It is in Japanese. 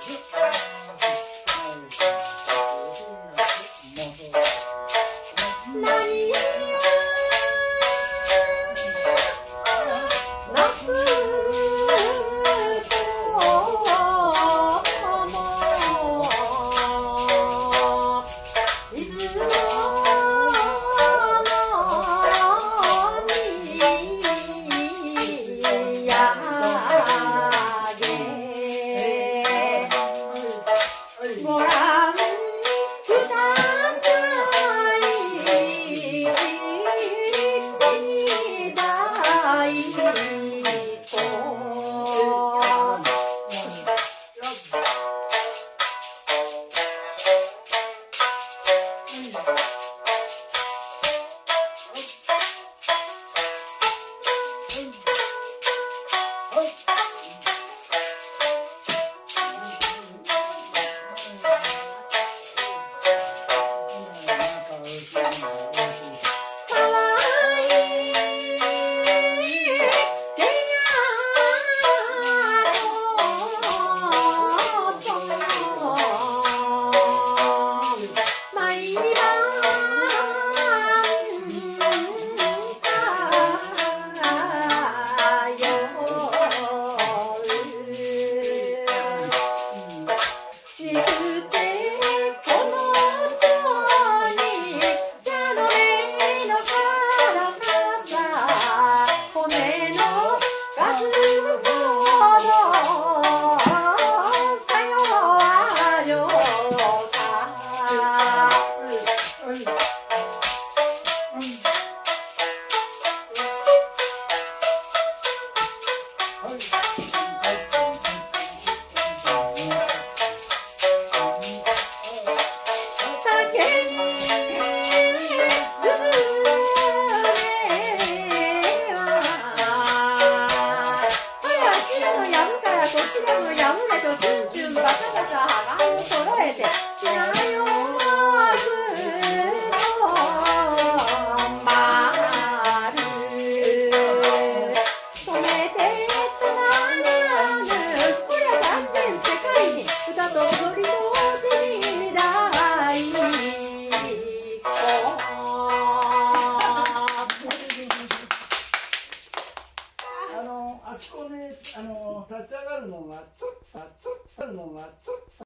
Yeah. あそこねあの立ち上がるのがちょっとちょっとあるのがちょっと